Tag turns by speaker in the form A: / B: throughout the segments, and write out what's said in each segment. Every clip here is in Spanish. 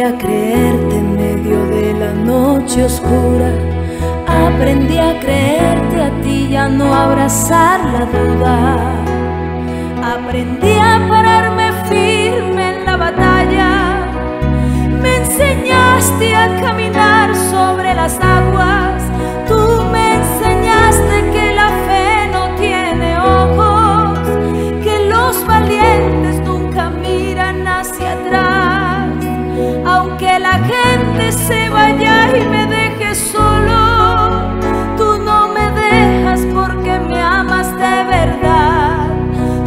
A: a creerte en medio de la noche oscura. Aprendí a creerte a ti y a no abrazar la duda. Aprendí a se vaya y me deje solo, tú no me dejas porque me amas de verdad.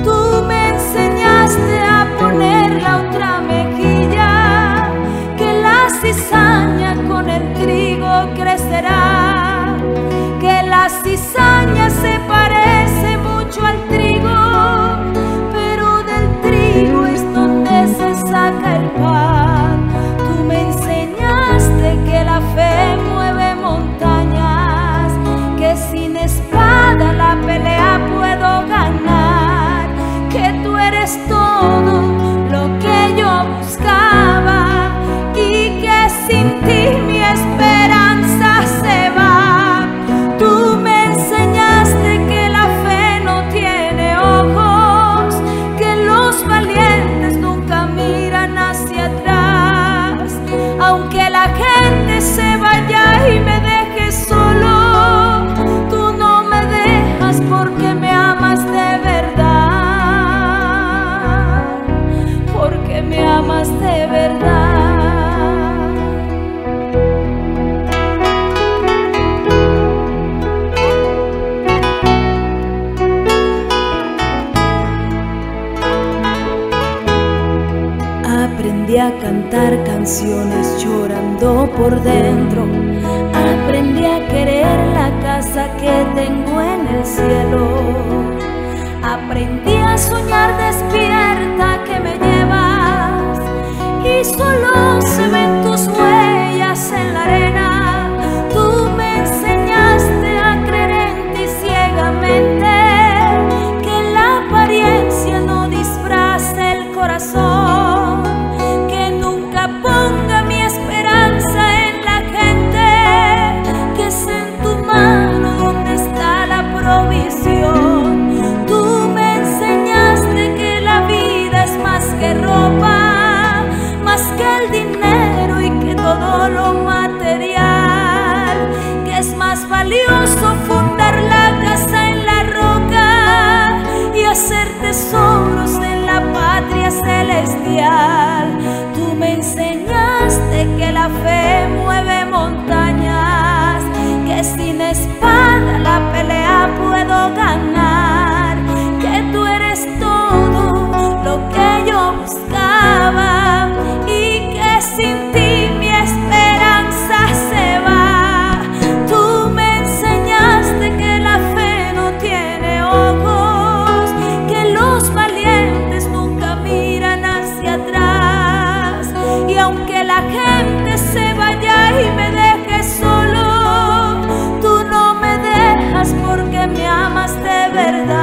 A: Tú me enseñaste a poner la otra mejilla, que la cizaña con el trigo crecerá, que la cizaña Aprendí a cantar canciones llorando por dentro. Aprendí a querer la casa que tengo en el cielo. Aprendí a soñar despierta la gente se vaya y me deje solo. Tú no me dejas porque me amas de verdad.